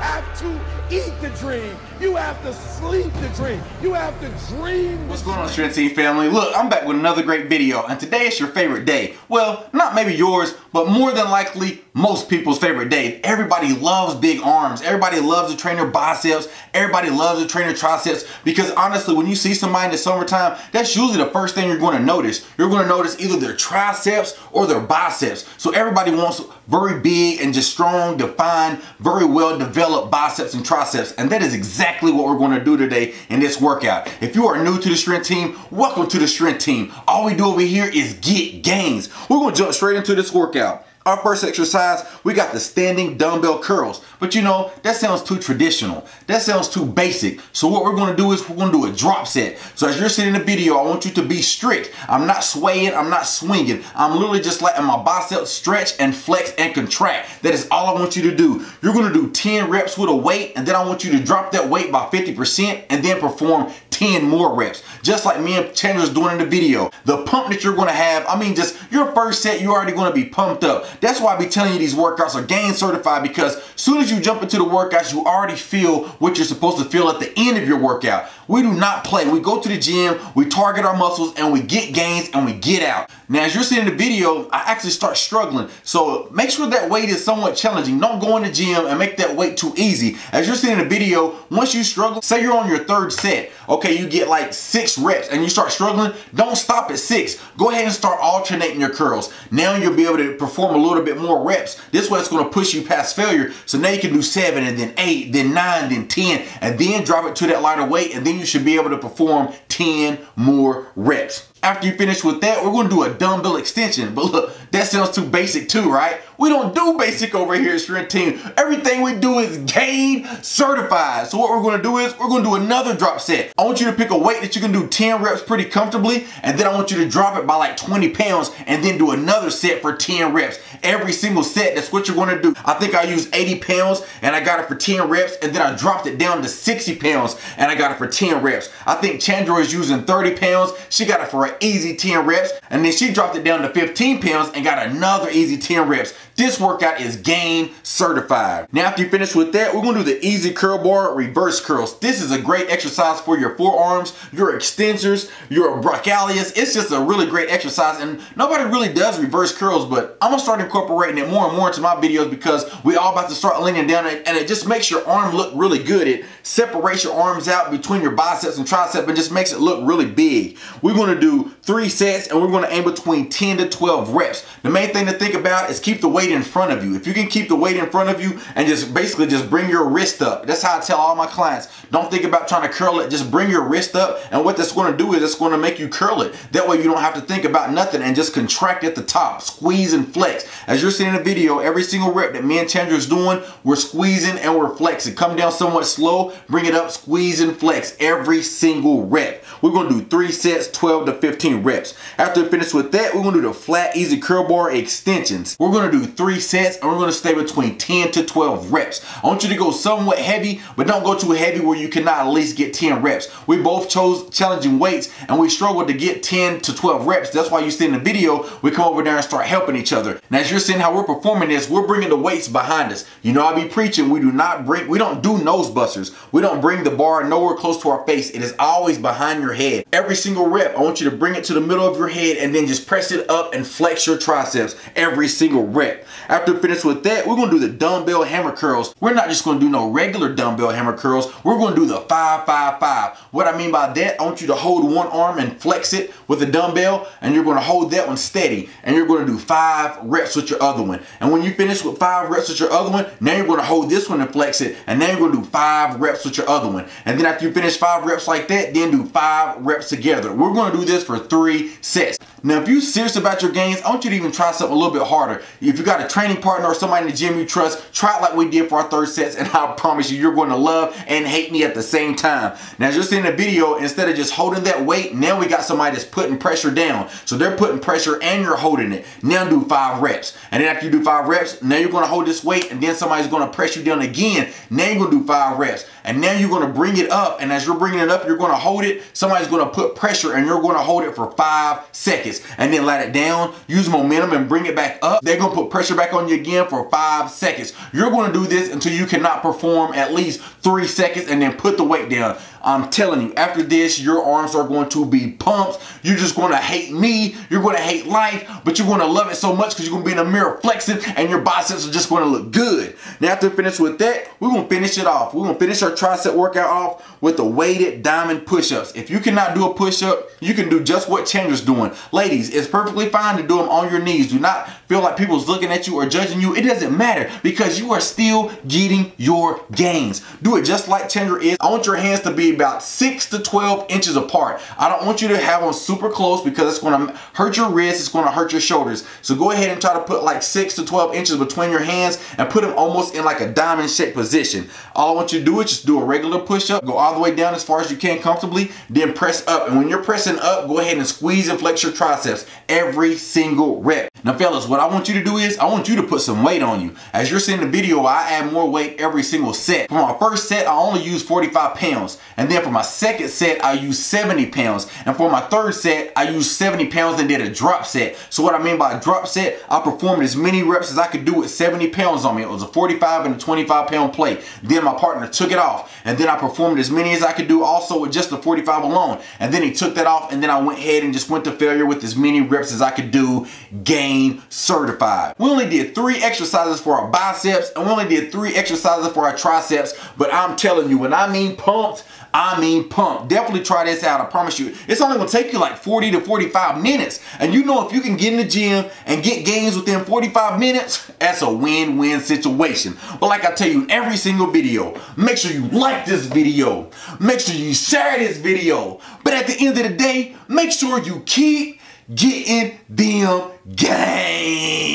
have to eat the dream. You have to sleep the dream. You have to dream. What's going on, Strength Team family? Look, I'm back with another great video, and today is your favorite day. Well, not maybe yours, but more than likely most people's favorite day. Everybody loves big arms. Everybody loves to train their biceps. Everybody loves to train their triceps because honestly, when you see somebody in the summertime, that's usually the first thing you're going to notice. You're going to notice either their triceps or their biceps. So everybody wants very big and just strong, defined, very well developed biceps and triceps. And that is exactly what we're going to do today in this workout. If you are new to the strength team, welcome to the strength team. All we do over here is get gains. We're going to jump straight into this workout. Our first exercise, we got the standing dumbbell curls. But you know, that sounds too traditional. That sounds too basic. So what we're gonna do is we're gonna do a drop set. So as you're seeing the video, I want you to be strict. I'm not swaying, I'm not swinging. I'm literally just letting my biceps stretch and flex and contract. That is all I want you to do. You're gonna do 10 reps with a weight and then I want you to drop that weight by 50% and then perform 10 more reps. Just like me and Chandler's doing in the video. The pump that you're gonna have, I mean just your first set, you're already gonna be pumped up. That's why I be telling you these workouts are gain certified because soon as you jump into the workouts, you already feel what you're supposed to feel at the end of your workout. We do not play. We go to the gym, we target our muscles, and we get gains and we get out. Now, as you're seeing the video, I actually start struggling. So make sure that weight is somewhat challenging. Don't go in the gym and make that weight too easy. As you're seeing in the video, once you struggle, say you're on your third set, okay, you get like six reps and you start struggling, don't stop at six. Go ahead and start alternating your curls. Now you'll be able to perform a little bit more reps. This way it's gonna push you past failure. So now you can do seven and then eight, then nine, then 10, and then drop it to that lighter weight and then you should be able to perform 10 more reps. After you finish with that, we're gonna do a dumbbell extension. But look, that sounds too basic too, right? We don't do basic over here at Strength Team. Everything we do is gain certified. So what we're gonna do is, we're gonna do another drop set. I want you to pick a weight that you can do 10 reps pretty comfortably, and then I want you to drop it by like 20 pounds, and then do another set for 10 reps. Every single set, that's what you're gonna do. I think I used 80 pounds, and I got it for 10 reps, and then I dropped it down to 60 pounds, and I got it for 10 reps. I think Chandra is using 30 pounds. She got it for an easy 10 reps, and then she dropped it down to 15 pounds and got another easy 10 reps. This workout is gain certified. Now after you finish with that, we're gonna do the E-Z curl bar reverse curls. This is a great exercise for your forearms, your extensors, your brachialis. It's just a really great exercise and nobody really does reverse curls, but I'm gonna start incorporating it more and more into my videos because we all about to start leaning down and it just makes your arm look really good. It separates your arms out between your biceps and tricep and just makes it look really big. We're gonna do three sets and we're gonna aim between 10 to 12 reps. The main thing to think about is keep the weight in front of you. If you can keep the weight in front of you and just basically just bring your wrist up. That's how I tell all my clients. Don't think about trying to curl it. Just bring your wrist up. And what that's going to do is it's going to make you curl it. That way you don't have to think about nothing and just contract at the top. Squeeze and flex. As you're seeing in the video, every single rep that me and Chandra is doing, we're squeezing and we're flexing. Come down somewhat slow, bring it up, squeeze and flex every single rep. We're going to do three sets, 12 to 15 reps. After we finish with that, we're to do the flat E-Z curl bar extensions. We're to do three sets and we're gonna stay between 10 to 12 reps. I want you to go somewhat heavy, but don't go too heavy where you cannot at least get 10 reps. We both chose challenging weights and we struggled to get 10 to 12 reps. That's why you see in the video, we come over there and start helping each other. Now, as you're seeing how we're performing this, we're bringing the weights behind us. You know, I be preaching, we do not bring, we don't do nose busters. We don't bring the bar nowhere close to our face. It is always behind your head. Every single rep, I want you to bring it to the middle of your head and then just press it up and flex your triceps every single rep. After finish with that, we're gonna do the dumbbell hammer curls. We're not just gonna do no regular dumbbell hammer curls. We're gonna do the five, five, five. What I mean by that, I want you to hold one arm and flex it with a dumbbell, and you're gonna hold that one steady, and you're gonna do five reps with your other one. And when you finish with five reps with your other one, now you're gonna hold this one and flex it, and then you're gonna do five reps with your other one. And then after you finish five reps like that, then do five reps together. We're gonna do this for three sets. Now, if you're serious about your gains, I want you to even try something a little bit harder. If you got a training partner or somebody in the gym you trust, try it like we did for our third sets, and I promise you, you're going to love and hate me at the same time. Now, just in the video, instead of just holding that weight, now we got somebody that's putting pressure down. So they're putting pressure and you're holding it. Now do five reps. And then after you do five reps, now you're going to hold this weight, and then somebody's going to press you down again. Now you're going to do five reps. And now you're going to bring it up, and as you're bringing it up, you're going to hold it. Somebody's going to put pressure, and you're going to hold it for five seconds. Seconds and then let it down. Use momentum and bring it back up. They're gonna put pressure back on you again for five seconds. You're gonna do this until you cannot perform at least three seconds and then put the weight down. I'm telling you, after this, your arms are going to be pumped. You're just going to hate me. You're going to hate life, but you're going to love it so much because you're going to be in the mirror flexing and your biceps are just going to look good. Now, after finish with that, we're going to finish it off. We're going to finish our tricep workout off with the weighted diamond push-ups. If you cannot do a push-up, you can do just what Chandra's doing. Ladies, it's perfectly fine to do them on your knees. Do not feel like people's looking at you or judging you. It doesn't matter because you are still getting your gains. Do it just like Chandra is. I want your hands to be about 6 to 12 inches apart. I don't want you to have them super close because it's going to hurt your wrists, it's going to hurt your shoulders. So go ahead and try to put like 6 to 12 inches between your hands and put them almost in like a diamond shaped position. All I want you to do is just do a regular push up, go all the way down as far as you can comfortably, then press up. And when you're pressing up, go ahead and squeeze and flex your triceps every single rep. Now fellas, what I want you to do is I want you to put some weight on you. As you're seeing the video, I add more weight every single set. For my first set, I only use 45 pounds. And then for my second set, I use 70 pounds. And for my third set, I use 70 pounds and did a drop set. So what I mean by a drop set, I performed as many reps as I could do with 70 pounds on me. It was a 45 and a 25 pound plate. Then my partner took it off. And then I performed as many as I could do also with just the 45 alone. And then he took that off and then I went ahead and just went to failure with as many reps as I could do, certified. We only did three exercises for our biceps and we only did three exercises for our triceps. But I'm telling you, when I mean pumped, I mean pumped. Definitely try this out. I promise you. It's only gonna take you like 40 to 45 minutes. And you know if you can get in the gym and get gains within 45 minutes, that's a win-win situation. But like I tell you in every single video, make sure you like this video. Make sure you share this video. But at the end of the day, make sure you keep getting them Game!